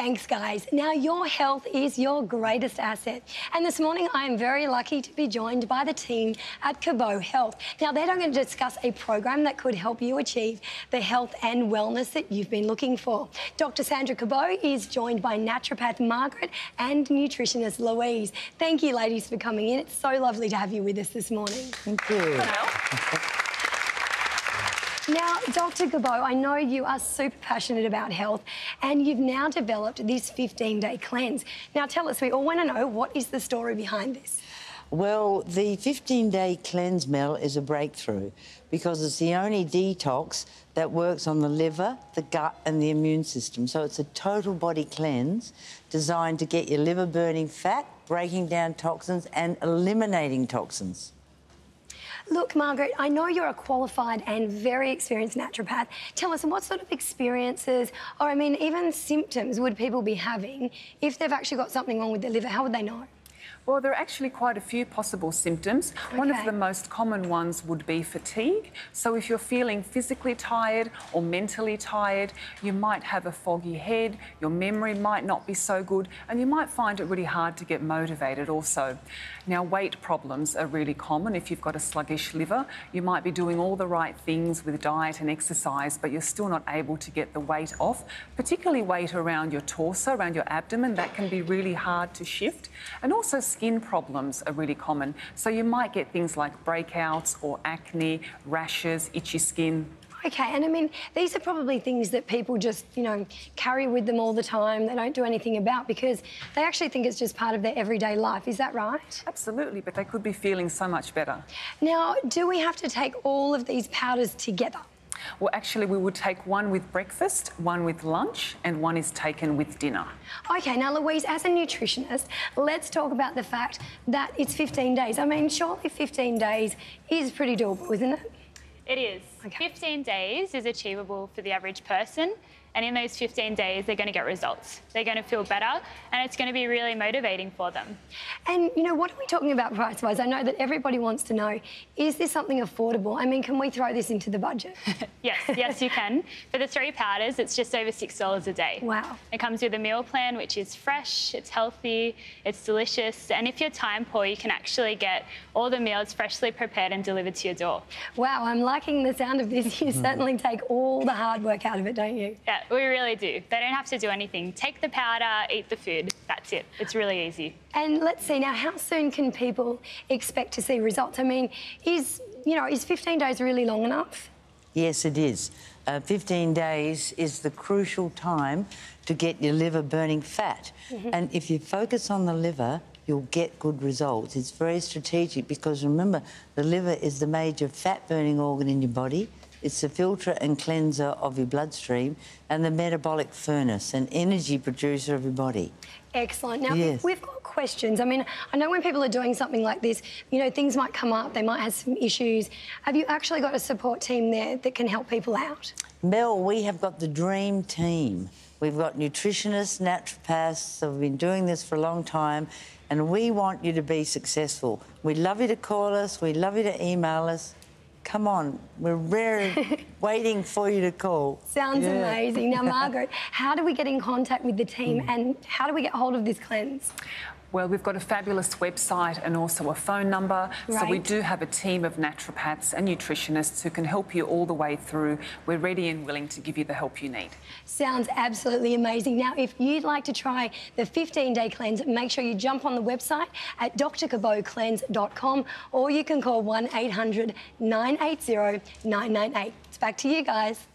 Thanks, guys. Now, your health is your greatest asset. And this morning, I am very lucky to be joined by the team at Cabot Health. Now, they're going to discuss a program that could help you achieve the health and wellness that you've been looking for. Dr. Sandra Cabot is joined by naturopath Margaret and nutritionist Louise. Thank you, ladies, for coming in. It's so lovely to have you with us this morning. Thank you. Now, Dr. Cabot, I know you are super passionate about health and you've now developed this 15 day cleanse. Now, tell us, we all want to know what is the story behind this? Well, the 15 day cleanse, Mel, is a breakthrough because it's the only detox that works on the liver, the gut, and the immune system. So it's a total body cleanse designed to get your liver burning fat, breaking down toxins, and eliminating toxins. Look, Margaret, I know you're a qualified and very experienced naturopath. Tell us what sort of experiences, or I mean, even symptoms, would people be having if they've actually got something wrong with their liver? How would they know? Well, there are actually quite a few possible symptoms. Okay. One of the most common ones would be fatigue. So, if you're feeling physically tired or mentally tired, you might have a foggy head, your memory might not be so good, and you might find it really hard to get motivated also. Now, weight problems are really common. If you've got a sluggish liver, you might be doing all the right things with diet and exercise, but you're still not able to get the weight off, particularly weight around your torso, around your abdomen. That can be really hard to shift. And also, skin problems are really common. So you might get things like breakouts or acne, rashes, itchy skin, Okay, and I mean, these are probably things that people just, you know, carry with them all the time. They don't do anything about because they actually think it's just part of their everyday life. Is that right? Absolutely, but they could be feeling so much better. Now, do we have to take all of these powders together? Well, actually, we would take one with breakfast, one with lunch, and one is taken with dinner. Okay, now, Louise, as a nutritionist, let's talk about the fact that it's 15 days. I mean, surely 15 days is pretty doable, isn't it? It is. Okay. 15 days is achievable for the average person. And in those 15 days, they're going to get results. They're going to feel better, and it's going to be really motivating for them. And, you know, what are we talking about price wise? I know that everybody wants to know is this something affordable? I mean, can we throw this into the budget? yes, yes, you can. For the three powders, it's just over $6 a day. Wow. It comes with a meal plan, which is fresh, it's healthy, it's delicious. And if you're time poor, you can actually get all the meals freshly prepared and delivered to your door. Wow, I'm liking the sound of this. You certainly take all the hard work out of it, don't you? Yeah, we really do. They don't have to do anything. Take the powder, eat the food. That's it. It's really easy. And let's see now, how soon can people expect to see results? I mean, is you know, is 15 days really long enough? Yes, it is. Uh, 15 days is the crucial time to get your liver burning fat. Mm -hmm. And if you focus on the liver, you'll get good results. It's very strategic because remember, the liver is the major fat burning organ in your body. It's the filter and cleanser of your bloodstream and the metabolic furnace and energy producer of your body. Excellent. Now, yes. we've got questions. I mean, I know when people are doing something like this, you know, things might come up, they might have some issues. Have you actually got a support team there that can help people out? Mel, we have got the dream team. We've got nutritionists, naturopaths, we've been doing this for a long time, and we want you to be successful. We'd love you to call us, we'd love you to email us. Come on, we're very waiting for you to call. Sounds yeah. amazing. Now, Margaret, how do we get in contact with the team mm. and how do we get hold of this cleanse? Well, we've got a fabulous website and also a phone number. Right. So we do have a team of naturopaths and nutritionists who can help you all the way through. We're ready and willing to give you the help you need. Sounds absolutely amazing. Now, if you'd like to try the 15-day cleanse, make sure you jump on the website at drcabotcleanse.com or you can call 1-800-980-998. It's back to you guys.